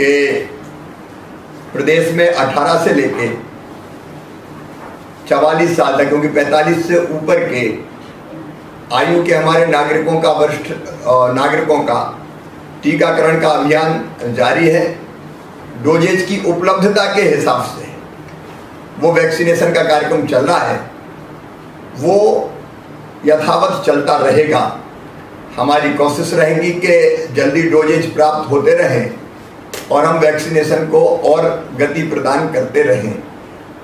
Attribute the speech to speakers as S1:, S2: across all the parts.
S1: कि प्रदेश में 18 से लेके 44 साल तक, क्योंकि 45 से ऊपर के आयु के हमारे नागरिकों का, वरिष्ठ नागरिकों का टीकाकरण का अभियान जारी है। डोजेज की उपलब्धता के हिसाब से वो वैक्सीनेशन का कार्यक्रम चल रहा है। वो यथावत चलता रहेगा। हमारी कोशिश रहेगी कि जल्दी डोजेज प्राप्त होते रहें। और हम वैक्सीनेशन को और गति प्रदान करते रहें।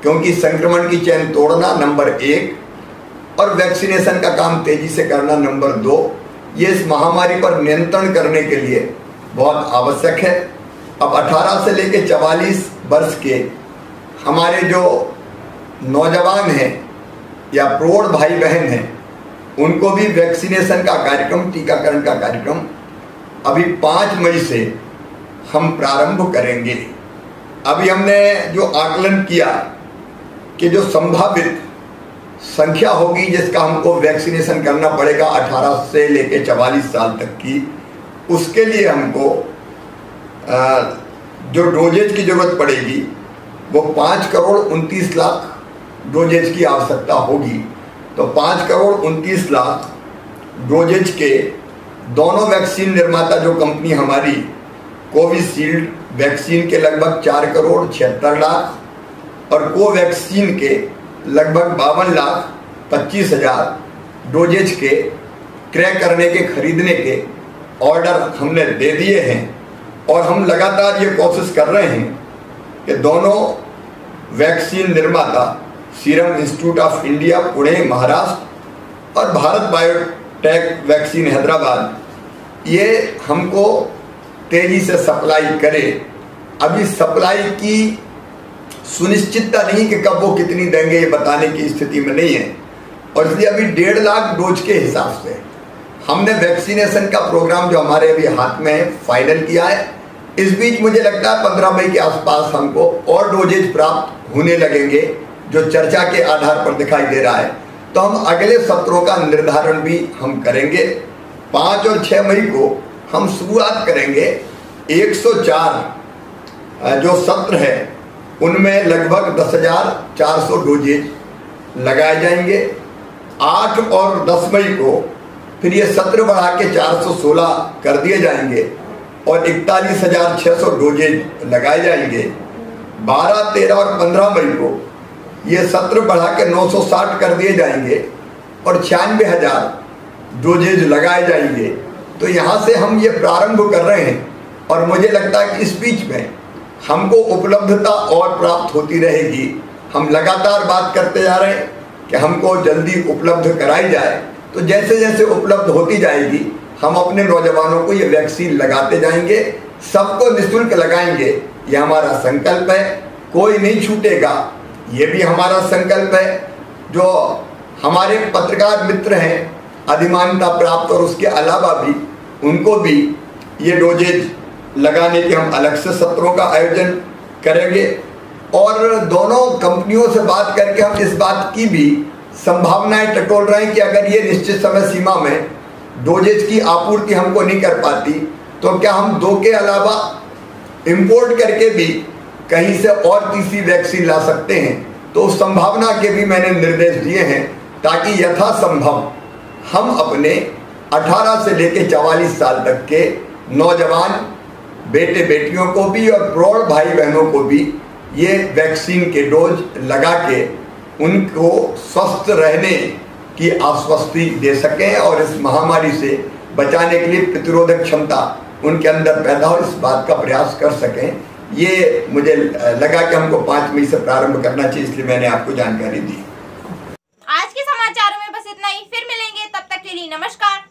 S1: क्योंकि संक्रमण की चैन तोड़ना नंबर एक और वैक्सीनेशन का काम तेज़ी से करना नंबर दो। ये इस महामारी पर नियंत्रण करने के लिए बहुत आवश्यक है। अब 18 से लेकर 44 वर्ष के हमारे जो नौजवान हैं या प्रौढ़ भाई बहन हैं, उनको भी वैक्सीनेशन का कार्यक्रम, टीकाकरण का कार्यक्रम अभी पाँच मई से हम प्रारंभ करेंगे। अभी हमने जो आकलन किया कि जो संभावित संख्या होगी जिसका हमको वैक्सीनेशन करना पड़ेगा 18 से लेकर 44 साल तक की, उसके लिए हमको जो डोजेज की ज़रूरत पड़ेगी, वो पाँच करोड़ उनतीस लाख डोजेज की आवश्यकता होगी। तो पाँच करोड़ उनतीस लाख डोजेज के दोनों वैक्सीन निर्माता जो कंपनी हमारी कोविशील्ड वैक्सीन के लगभग चार करोड़ छिहत्तर लाख और कोवैक्सीन के लगभग बावन लाख पच्चीस हज़ार डोजेज के क्रय करने के, खरीदने के ऑर्डर हमने दे दिए हैं। और हम लगातार ये कोशिश कर रहे हैं कि दोनों वैक्सीन निर्माता serum institute of India, Pune, Maharashtra और भारत बायोटेक वैक्सीन हैदराबाद, ये हमको तेज़ी से सप्लाई करे। अभी सप्लाई की सुनिश्चितता नहीं कि कब वो कितनी देंगे, ये बताने की स्थिति में नहीं है। और इसलिए अभी डेढ़ लाख डोज के हिसाब से हमने वैक्सीनेशन का प्रोग्राम जो हमारे अभी हाथ में है, फाइनल किया है। इस बीच मुझे लगता है पंद्रह मई के आसपास हमको और डोजेज प्राप्त होने लगेंगे, जो चर्चा के आधार पर दिखाई दे रहा है। तो हम अगले सत्रों का निर्धारण भी हम करेंगे। पाँच और छः मई को हम शुरुआत करेंगे 104 जो सत्र है, उनमें लगभग दस हज़ार चार सौ डोजेज लगाए जाएँगे। आठ और दस मई को फिर ये सत्र बढ़ा के 416 कर दिए जाएँगे और इकतालीस हज़ार छः सौ डोजेज लगाए जाएँगे। बारह, तेरह और पंद्रह मई को ये सत्र बढ़ा के 960 कर दिए जाएँगे और छियानवे हज़ार डोजेज लगाए जाएँगे। तो यहाँ से हम ये प्रारंभ कर रहे हैं और मुझे लगता है कि इस बीच में हमको उपलब्धता और प्राप्त होती रहेगी। हम लगातार बात करते जा रहे हैं कि हमको जल्दी उपलब्ध कराई जाए। तो जैसे जैसे उपलब्ध होती जाएगी, हम अपने नौजवानों को ये वैक्सीन लगाते जाएँगे। सबको निःशुल्क लगाएँगे। ये हमारा संकल्प है। कोई नहीं छूटेगा। ये भी हमारा संकल्प है। जो हमारे पत्रकार मित्र हैं अधिमानता प्राप्त और उसके अलावा भी, उनको भी ये डोजेज लगाने के हम अलग से सत्रों का आयोजन करेंगे। और दोनों कंपनियों से बात करके हम इस बात की भी संभावनाएँ टटोल रहे हैं कि अगर ये निश्चित समय सीमा में डोजेज की आपूर्ति हमको नहीं कर पाती तो क्या हम दो के अलावा इंपोर्ट करके भी कहीं से और तीसरी वैक्सीन ला सकते हैं? तो उस संभावना के भी मैंने निर्देश दिए हैं ताकि यथासंभव हम अपने 18 से लेकर 44 साल तक के नौजवान बेटे बेटियों को भी और प्रौढ़ भाई बहनों को भी ये वैक्सीन के डोज लगा के उनको स्वस्थ रहने की आश्वस्ति दे सकें और इस महामारी से बचाने के लिए प्रतिरोधक क्षमता उनके अंदर पैदा हो, इस बात का प्रयास कर सकें। ये मुझे लगा कि हमको पाँच मई से प्रारंभ करना चाहिए, इसलिए मैंने आपको जानकारी दी
S2: आज के समाचारों में बस इतना ही फिर मिलेंगे तब तक के लिए नमस्कार।